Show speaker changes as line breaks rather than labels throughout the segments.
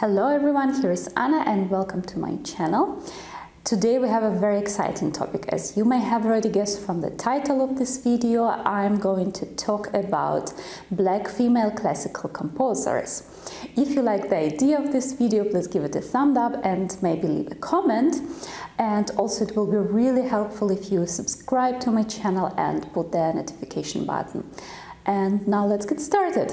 Hello everyone, here is Anna and welcome to my channel. Today we have a very exciting topic. As you may have already guessed from the title of this video, I'm going to talk about black female classical composers. If you like the idea of this video, please give it a thumb up and maybe leave a comment. And also it will be really helpful if you subscribe to my channel and put the notification button. And now let's get started.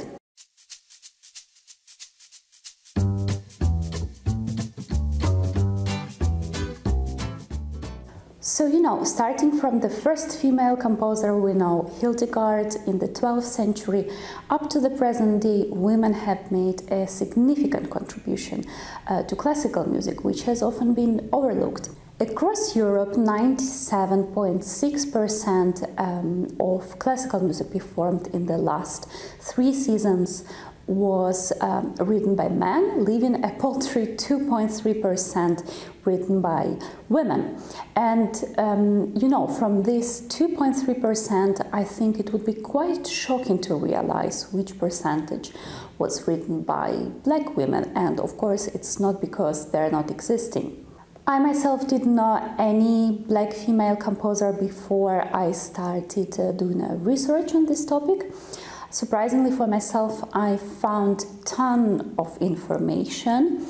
So, you know, starting from the first female composer we know, Hildegard, in the 12th century, up to the present day, women have made a significant contribution uh, to classical music, which has often been overlooked. Across Europe, 97.6% um, of classical music performed in the last three seasons was um, written by men, leaving a paltry 2.3% written by women. And um, you know, from this 2.3%, I think it would be quite shocking to realize which percentage was written by black women. And of course, it's not because they're not existing. I myself didn't know any black female composer before I started uh, doing a research on this topic. Surprisingly for myself, I found ton of information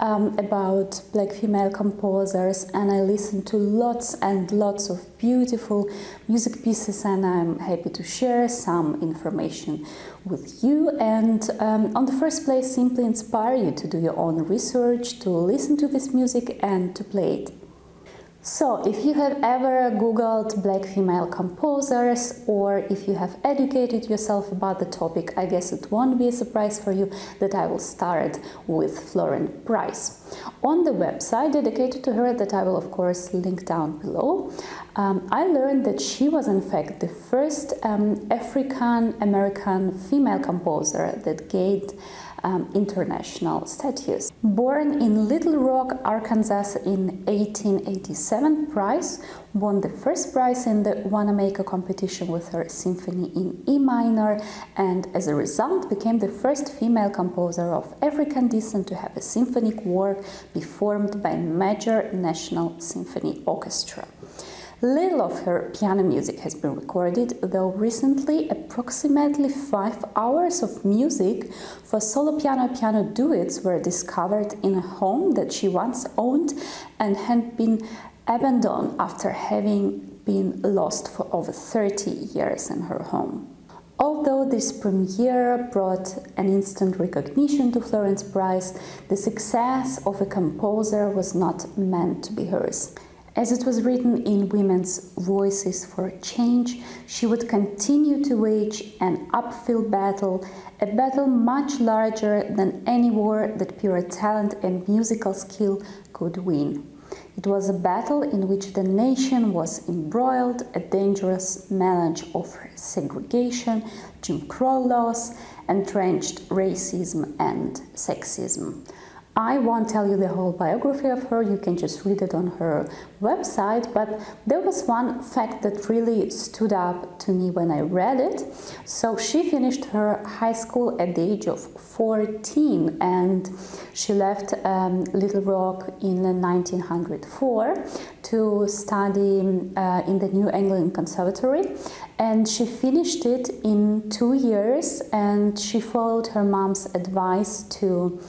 um, about black female composers and I listened to lots and lots of beautiful music pieces and I'm happy to share some information with you and um, on the first place simply inspire you to do your own research, to listen to this music and to play it. So, if you have ever googled black female composers or if you have educated yourself about the topic, I guess it won't be a surprise for you that I will start with Florence Price. On the website dedicated to her, that I will of course link down below, um, I learned that she was in fact the first um, African American female composer that gained um, international status. Born in Little Rock, Arkansas in 1887, Price won the first prize in the Wanamaker competition with her symphony in E minor and as a result became the first female composer of African descent to have a symphonic work performed by a major national symphony orchestra. Little of her piano music has been recorded, though recently approximately five hours of music for solo piano piano duets were discovered in a home that she once owned and had been abandoned after having been lost for over 30 years in her home. Although this premiere brought an instant recognition to Florence Price, the success of a composer was not meant to be hers. As it was written in Women's Voices for Change, she would continue to wage an uphill battle, a battle much larger than any war that pure talent and musical skill could win. It was a battle in which the nation was embroiled, a dangerous melange of segregation, Jim Crow laws, entrenched racism and sexism. I won't tell you the whole biography of her, you can just read it on her website, but there was one fact that really stood up to me when I read it. So she finished her high school at the age of 14 and she left um, Little Rock in 1904 to study uh, in the New England Conservatory. And she finished it in two years and she followed her mom's advice to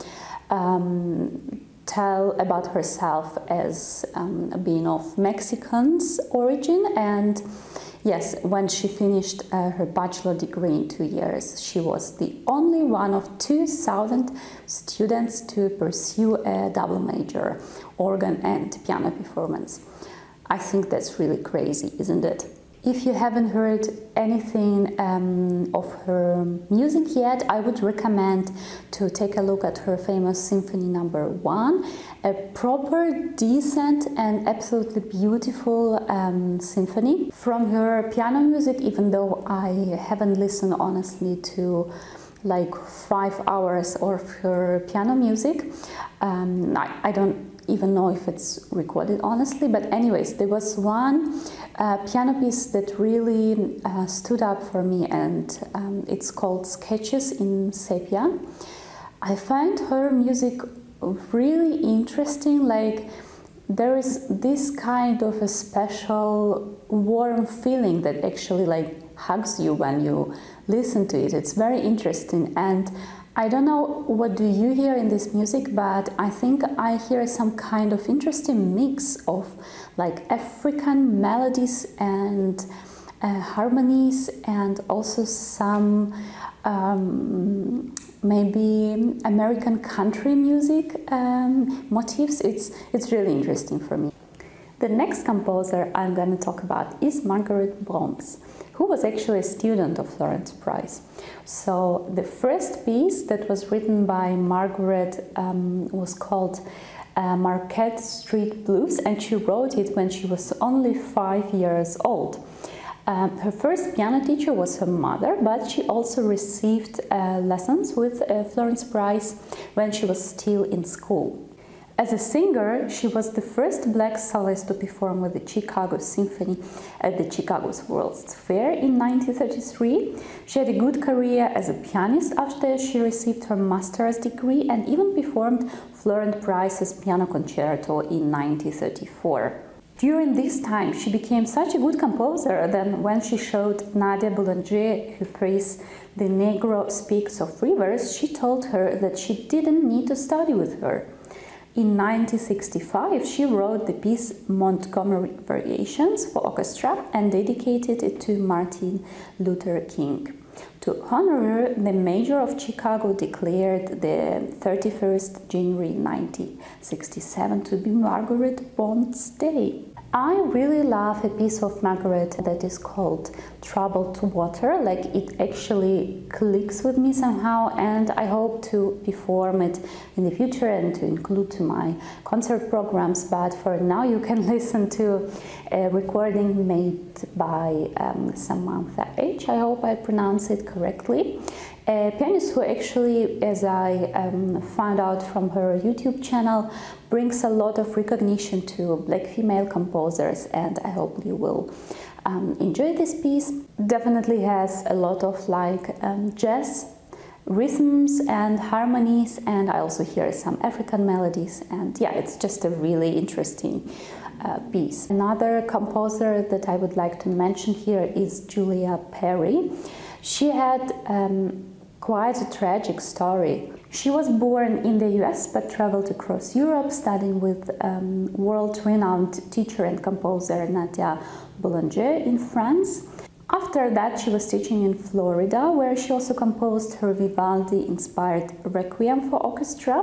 um, tell about herself as um, being of Mexican's origin and yes, when she finished uh, her bachelor degree in two years, she was the only one of 2,000 students to pursue a double major, organ and piano performance. I think that's really crazy, isn't it? If you haven't heard anything um, of her music yet, I would recommend to take a look at her famous Symphony Number no. One, a proper, decent, and absolutely beautiful um, symphony. From her piano music, even though I haven't listened honestly to like five hours of her piano music, um, I, I don't even know if it's recorded honestly, but anyways, there was one uh, piano piece that really uh, stood up for me, and um, it's called Sketches in Sepia. I find her music really interesting. Like there is this kind of a special warm feeling that actually like hugs you when you listen to it. It's very interesting and I don't know what do you hear in this music, but I think I hear some kind of interesting mix of like African melodies and uh, harmonies and also some um, maybe American country music um, motifs. It's, it's really interesting for me. The next composer I'm going to talk about is Margaret Bonds, who was actually a student of Florence Price. So the first piece that was written by Margaret um, was called uh, Marquette Street Blues, and she wrote it when she was only five years old. Um, her first piano teacher was her mother, but she also received uh, lessons with uh, Florence Price when she was still in school. As a singer, she was the first black soloist to perform with the Chicago Symphony at the Chicago's World's Fair in 1933. She had a good career as a pianist after she received her master's degree and even performed Florence Price's piano concerto in 1934. During this time, she became such a good composer that when she showed Nadia Boulanger her piece The Negro Speaks of Rivers, she told her that she didn't need to study with her. In 1965, she wrote the piece Montgomery Variations for orchestra and dedicated it to Martin Luther King. To honor her, the mayor of Chicago declared the 31st January 1967 to be Margaret Bond's Day. I really love a piece of Margaret that is called Troubled Water. Like it actually clicks with me somehow, and I hope to perform it in the future and to include to my concert programs. But for now, you can listen to a recording made by um, Samantha H. I hope I pronounce it correctly a pianist who actually, as I um, found out from her YouTube channel, brings a lot of recognition to black female composers, and I hope you will um, enjoy this piece. Definitely has a lot of like um, jazz rhythms and harmonies, and I also hear some African melodies, and yeah, it's just a really interesting. Uh, piece. Another composer that I would like to mention here is Julia Perry. She had um, quite a tragic story. She was born in the US but traveled across Europe studying with um, world renowned teacher and composer Nadia Boulanger in France. After that, she was teaching in Florida, where she also composed her Vivaldi inspired Requiem for orchestra.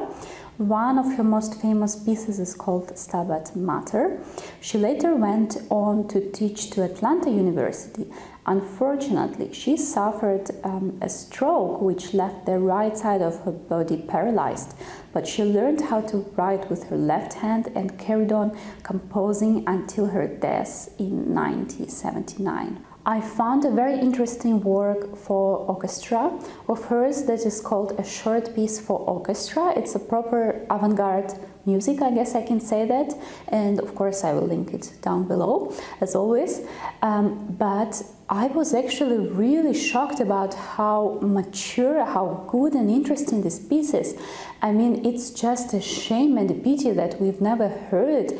One of her most famous pieces is called Stabat Mater. She later went on to teach to Atlanta University Unfortunately, she suffered um, a stroke which left the right side of her body paralyzed, but she learned how to write with her left hand and carried on composing until her death in 1979. I found a very interesting work for orchestra of hers that is called A Short Piece for Orchestra. It's a proper avant garde music, I guess I can say that, and of course I will link it down below as always. Um, but I was actually really shocked about how mature, how good and interesting this piece is. I mean, it's just a shame and a pity that we've never heard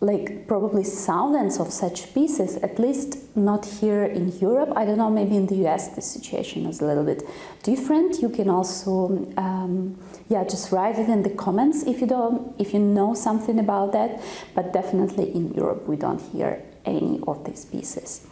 like probably thousands of such pieces, at least not here in Europe. I don't know, maybe in the US the situation is a little bit different. You can also, um, yeah, just write it in the comments if you don't, if you know something about that. But definitely in Europe we don't hear any of these pieces.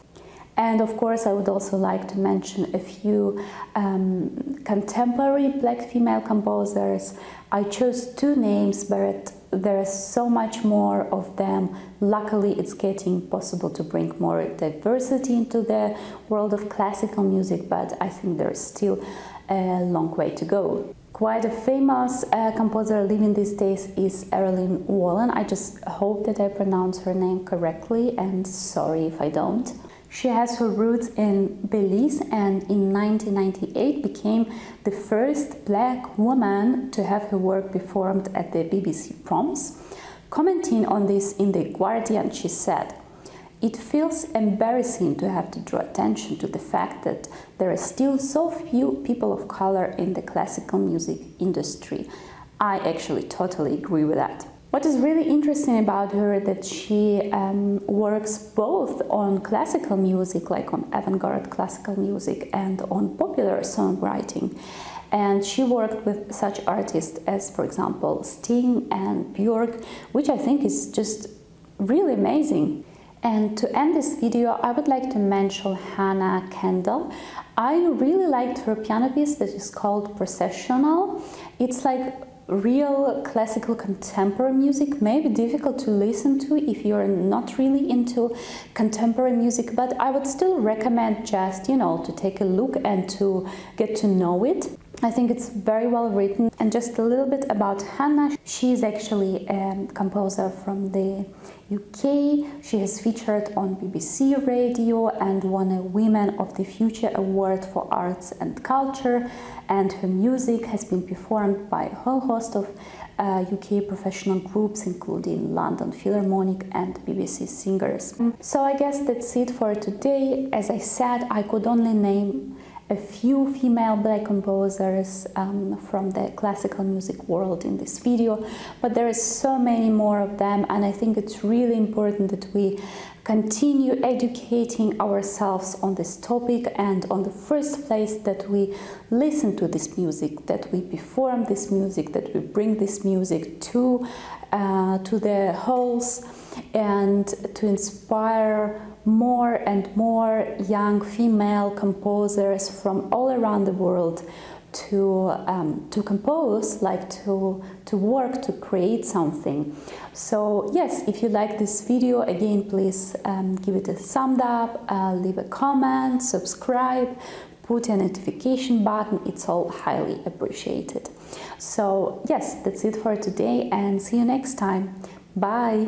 And of course, I would also like to mention a few um, contemporary black female composers. I chose two names, but there is so much more of them. Luckily, it's getting possible to bring more diversity into the world of classical music, but I think there's still a long way to go. Quite a famous uh, composer living these days is Errollyn Wallen. I just hope that I pronounce her name correctly, and sorry if I don't. She has her roots in Belize and in 1998 became the first black woman to have her work performed at the BBC Proms. Commenting on this in The Guardian, she said, It feels embarrassing to have to draw attention to the fact that there are still so few people of color in the classical music industry. I actually totally agree with that. What is really interesting about her that she um, works both on classical music, like on avant-garde classical music, and on popular songwriting. And she worked with such artists as, for example, Sting and Björk, which I think is just really amazing. And to end this video, I would like to mention Hannah Kendall. I really liked her piano piece that is called Processional. It's like real classical contemporary music may be difficult to listen to if you're not really into contemporary music but i would still recommend just you know to take a look and to get to know it I think it's very well written. And just a little bit about Hannah. She is actually a composer from the UK. She has featured on BBC Radio and won a Women of the Future Award for Arts and Culture. And her music has been performed by a whole host of uh, UK professional groups, including London Philharmonic and BBC Singers. So I guess that's it for today. As I said, I could only name a few female black composers um, from the classical music world in this video, but there is so many more of them, and I think it's really important that we continue educating ourselves on this topic and on the first place that we listen to this music, that we perform this music, that we bring this music to, uh, to the halls and to inspire more and more young female composers from all around the world to um, to compose, like to to work to create something. So yes, if you like this video, again, please um, give it a thumb up, uh, leave a comment, subscribe, put a notification button. It's all highly appreciated. So yes, that's it for today, and see you next time. Bye.